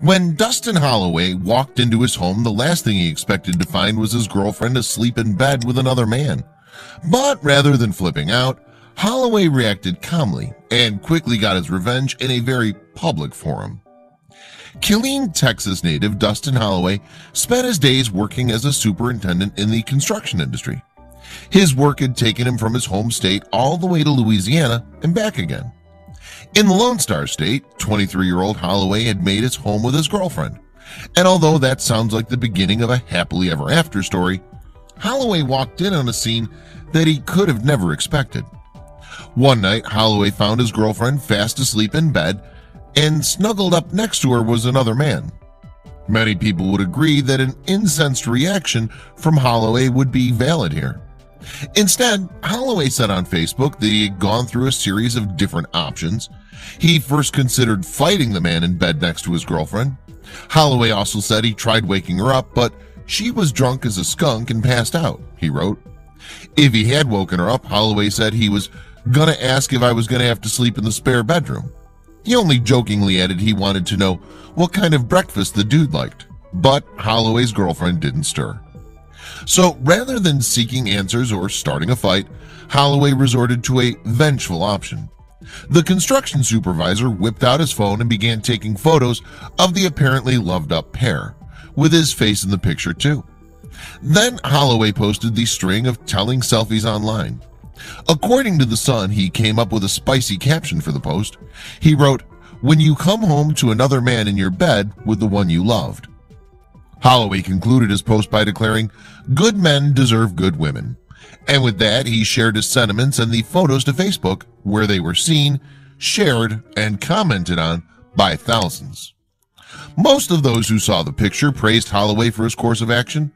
When Duston Holloway walked into his home, the last thing he expected to find was his girlfriend asleep in bed with another man. But rather than flipping out, Holloway reacted calmly and quickly got his revenge in a very public forum. Killeen, Texas native Duston Holloway spent his days working as a superintendent in the construction industry. His work had taken him from his home state all the way to Louisiana and back again. In the Lone Star State, 23-year-old Holloway had made his home with his girlfriend. And although that sounds like the beginning of a happily ever after story, Holloway walked in on a scene that he could have never expected. One night, Holloway found his girlfriend fast asleep in bed, and snuggled up next to her was another man. Many people would agree that an incensed reaction from Holloway would be valid here. Instead, Holloway said on Facebook that he had gone through a series of different options. He first considered fighting the man in bed next to his girlfriend. Holloway also said he tried waking her up, but she was drunk as a skunk and passed out, he wrote. If he had woken her up, Holloway said he was gonna ask if I was gonna have to sleep in the spare bedroom. He only jokingly added he wanted to know what kind of breakfast the dude liked, but Holloway's girlfriend didn't stir. So rather than seeking answers or starting a fight, Holloway resorted to a vengeful option. The construction supervisor whipped out his phone and began taking photos of the apparently loved up pair, with his face in the picture too. Then Holloway posted the string of telling selfies online. According to The Sun, he came up with a spicy caption for the post. He wrote, When you come home to another man in your bed with the one you loved. Holloway concluded his post by declaring, Good men deserve good women. And with that, he shared his sentiments and the photos to Facebook, where they were seen, shared, and commented on by thousands. Most of those who saw the picture praised Holloway for his course of action.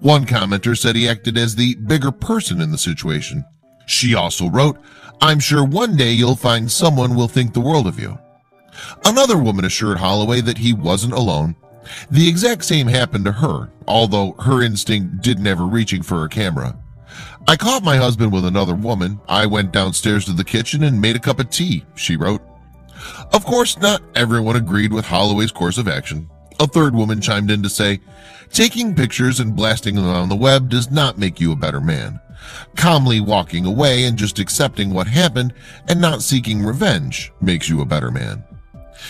One commenter said he acted as the bigger person in the situation. She also wrote, I'm sure one day you'll find someone will think the world of you. Another woman assured Holloway that he wasn't alone. The exact same happened to her, although her instinct didn't ever reaching for her camera. I caught my husband with another woman. I went downstairs to the kitchen and made a cup of tea, she wrote. Of course, not everyone agreed with Holloway's course of action. A third woman chimed in to say, taking pictures and blasting them on the web does not make you a better man. Calmly walking away and just accepting what happened and not seeking revenge makes you a better man.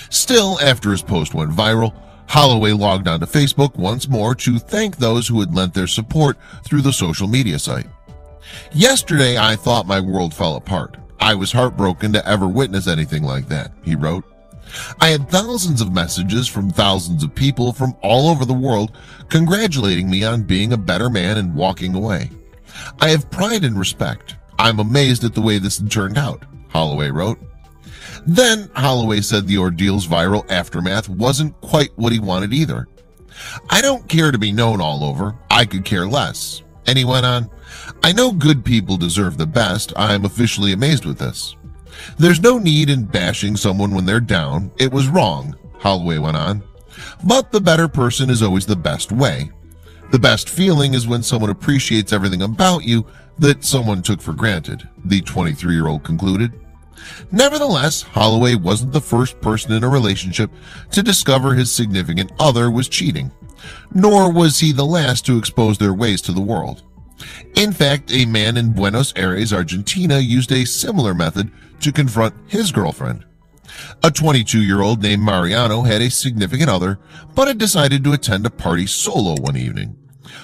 Still, after his post went viral, Holloway logged onto Facebook once more to thank those who had lent their support through the social media site. Yesterday, I thought my world fell apart. I was heartbroken to ever witness anything like that, he wrote. I had thousands of messages from thousands of people from all over the world congratulating me on being a better man and walking away. I have pride and respect. I'm amazed at the way this turned out, Holloway wrote. Then Holloway said the ordeal's viral aftermath wasn't quite what he wanted either. I don't care to be known all over. I could care less. And he went on, I know good people deserve the best. I'm officially amazed with this. There's no need in bashing someone when they're down. It was wrong, Holloway went on. But the better person is always the best way. The best feeling is when someone appreciates everything about you that someone took for granted, the 23 year old concluded. Nevertheless, Holloway wasn't the first person in a relationship to discover his significant other was cheating, nor was he the last to expose their ways to the world. In fact, a man in Buenos Aires, Argentina used a similar method to confront his girlfriend. A 22-year-old named Mariano had a significant other, but had decided to attend a party solo one evening.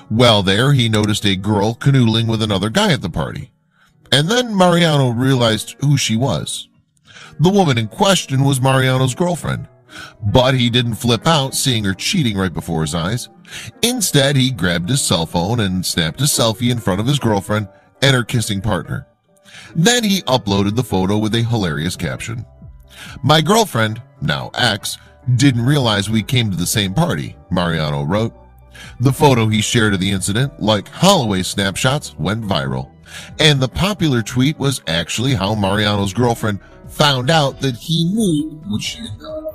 While there, he noticed a girl canoodling with another guy at the party. And then Mariano realized who she was. The woman in question was Mariano's girlfriend. But he didn't flip out seeing her cheating right before his eyes. Instead, he grabbed his cell phone and snapped a selfie in front of his girlfriend and her kissing partner. Then he uploaded the photo with a hilarious caption. My girlfriend, now ex, didn't realize we came to the same party, Mariano wrote. The photo he shared of the incident, like Holloway snapshots, went viral. And the popular tweet was actually how Mariano's girlfriend found out that he knew what she had done.